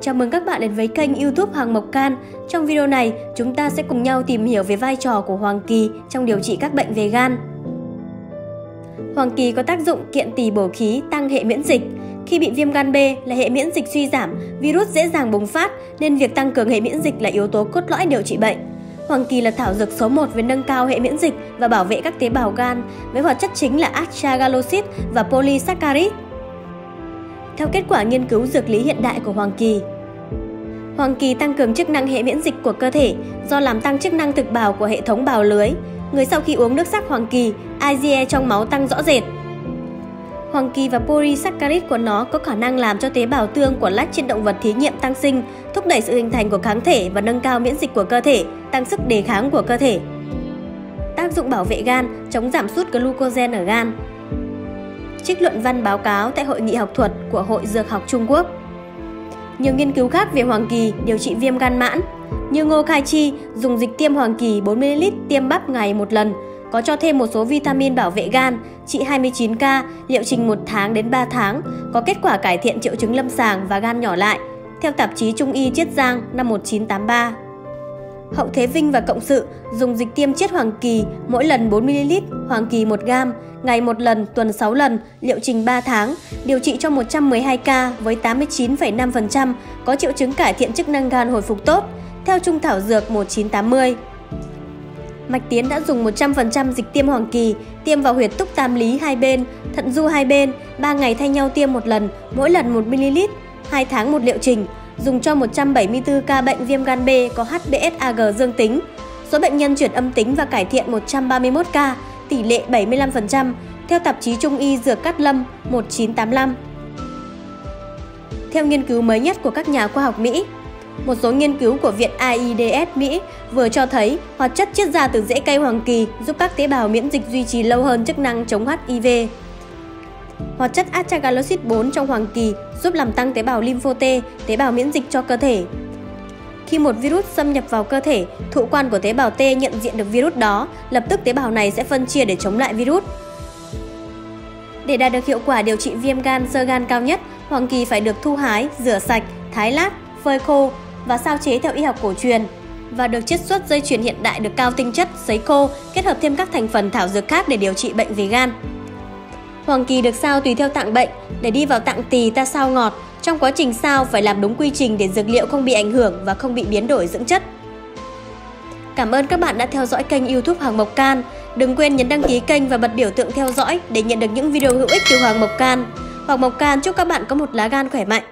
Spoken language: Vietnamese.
Chào mừng các bạn đến với kênh youtube Hoàng Mộc Can. Trong video này, chúng ta sẽ cùng nhau tìm hiểu về vai trò của Hoàng Kỳ trong điều trị các bệnh về gan. Hoàng Kỳ có tác dụng kiện tỳ bổ khí, tăng hệ miễn dịch. Khi bị viêm gan B là hệ miễn dịch suy giảm, virus dễ dàng bùng phát nên việc tăng cường hệ miễn dịch là yếu tố cốt lõi điều trị bệnh. Hoàng kỳ là thảo dược số 1 về nâng cao hệ miễn dịch và bảo vệ các tế bào gan với hoạt chất chính là astragaloside và polysaccharide. Theo kết quả nghiên cứu dược lý hiện đại của Hoàng kỳ, Hoàng kỳ tăng cường chức năng hệ miễn dịch của cơ thể do làm tăng chức năng thực bào của hệ thống bào lưới. Người sau khi uống nước sắc hoàng kỳ, IgE trong máu tăng rõ rệt. Hoàng kỳ và polysaccharide của nó có khả năng làm cho tế bào tương của lách trên động vật thí nghiệm tăng sinh, thúc đẩy sự hình thành của kháng thể và nâng cao miễn dịch của cơ thể, tăng sức đề kháng của cơ thể. Tác dụng bảo vệ gan, chống giảm sút glucogen ở gan. Trích luận văn báo cáo tại Hội nghị học thuật của Hội Dược học Trung Quốc. Nhiều nghiên cứu khác về hoàng kỳ điều trị viêm gan mãn, như Ngô Khai Chi dùng dịch tiêm hoàng kỳ 40ml tiêm bắp ngày một lần, có cho thêm một số vitamin bảo vệ gan, trị 29K, liệu trình 1 tháng đến 3 tháng, có kết quả cải thiện triệu chứng lâm sàng và gan nhỏ lại, theo tạp chí Trung y Chiết Giang năm 1983. Hậu Thế Vinh và Cộng sự dùng dịch tiêm chiết hoàng kỳ mỗi lần 4ml, hoàng kỳ 1g, ngày 1 lần, tuần 6 lần, liệu trình 3 tháng, điều trị cho 112 ca với 89,5% có triệu chứng cải thiện chức năng gan hồi phục tốt, theo Trung thảo dược 1980. Mạch Tiến đã dùng 100% dịch tiêm hoàng kỳ, tiêm vào huyệt túc tam lý hai bên, thận du hai bên, 3 ngày thay nhau tiêm một lần, mỗi lần 1ml, 2 tháng một liệu trình, dùng cho 174 ca bệnh viêm gan B có HBsAg dương tính. Số bệnh nhân chuyển âm tính và cải thiện 131 ca, tỷ lệ 75%, theo tạp chí Trung y Dược Cát Lâm 1985. Theo nghiên cứu mới nhất của các nhà khoa học Mỹ, một số nghiên cứu của Viện AIDS Mỹ vừa cho thấy hoạt chất chiết ra từ rễ cây hoàng kỳ giúp các tế bào miễn dịch duy trì lâu hơn chức năng chống HIV. Hoạt chất astragaloside 4 trong hoàng kỳ giúp làm tăng tế bào lympho T, tế bào miễn dịch cho cơ thể. Khi một virus xâm nhập vào cơ thể, thụ quan của tế bào T nhận diện được virus đó, lập tức tế bào này sẽ phân chia để chống lại virus. Để đạt được hiệu quả điều trị viêm gan sơ gan cao nhất, hoàng kỳ phải được thu hái, rửa sạch, thái lát, phơi khô và sao chế theo y học cổ truyền và được chiết xuất dây chuyền hiện đại được cao tinh chất, sấy khô, kết hợp thêm các thành phần thảo dược khác để điều trị bệnh về gan. Hoàng kỳ được sao tùy theo tạng bệnh, để đi vào tạng tỳ ta sao ngọt, trong quá trình sao phải làm đúng quy trình để dược liệu không bị ảnh hưởng và không bị biến đổi dưỡng chất. Cảm ơn các bạn đã theo dõi kênh youtube Hoàng Mộc Can. Đừng quên nhấn đăng ký kênh và bật biểu tượng theo dõi để nhận được những video hữu ích từ Hoàng Mộc Can. Hoàng Mộc Can chúc các bạn có một lá gan khỏe mạnh.